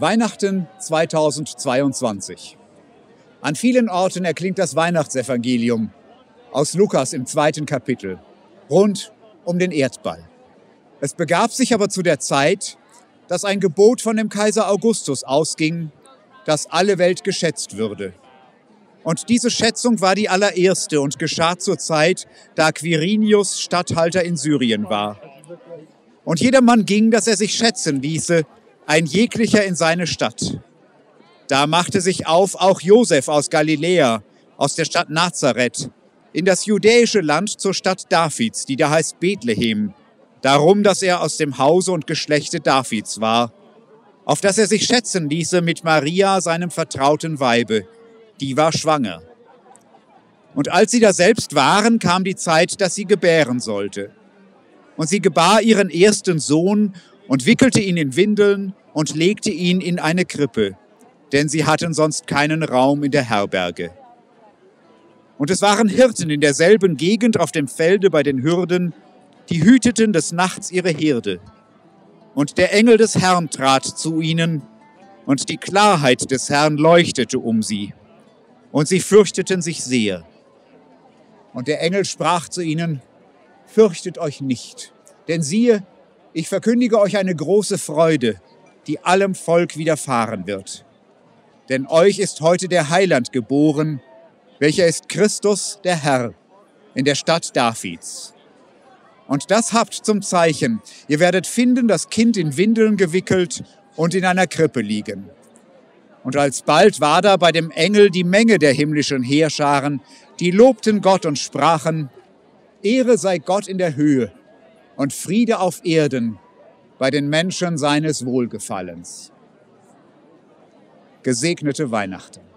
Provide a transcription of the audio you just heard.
Weihnachten 2022. An vielen Orten erklingt das Weihnachtsevangelium aus Lukas im zweiten Kapitel, rund um den Erdball. Es begab sich aber zu der Zeit, dass ein Gebot von dem Kaiser Augustus ausging, dass alle Welt geschätzt würde. Und diese Schätzung war die allererste und geschah zur Zeit, da Quirinius Statthalter in Syrien war. Und jedermann ging, dass er sich schätzen ließe, ein jeglicher in seine Stadt. Da machte sich auf auch Josef aus Galiläa, aus der Stadt Nazareth, in das judäische Land zur Stadt Davids, die da heißt Bethlehem, darum, dass er aus dem Hause und Geschlechte Davids war, auf dass er sich schätzen ließe mit Maria, seinem vertrauten Weibe, die war schwanger. Und als sie da selbst waren, kam die Zeit, dass sie gebären sollte. Und sie gebar ihren ersten Sohn und wickelte ihn in Windeln und legte ihn in eine Krippe, denn sie hatten sonst keinen Raum in der Herberge. Und es waren Hirten in derselben Gegend auf dem Felde bei den Hürden, die hüteten des Nachts ihre Herde. Und der Engel des Herrn trat zu ihnen, und die Klarheit des Herrn leuchtete um sie, und sie fürchteten sich sehr. Und der Engel sprach zu ihnen, Fürchtet euch nicht, denn siehe, ich verkündige euch eine große Freude, die allem Volk widerfahren wird. Denn euch ist heute der Heiland geboren, welcher ist Christus der Herr in der Stadt Davids. Und das habt zum Zeichen, ihr werdet finden das Kind in Windeln gewickelt und in einer Krippe liegen. Und alsbald war da bei dem Engel die Menge der himmlischen Heerscharen, die lobten Gott und sprachen, Ehre sei Gott in der Höhe und Friede auf Erden bei den Menschen seines Wohlgefallens. Gesegnete Weihnachten.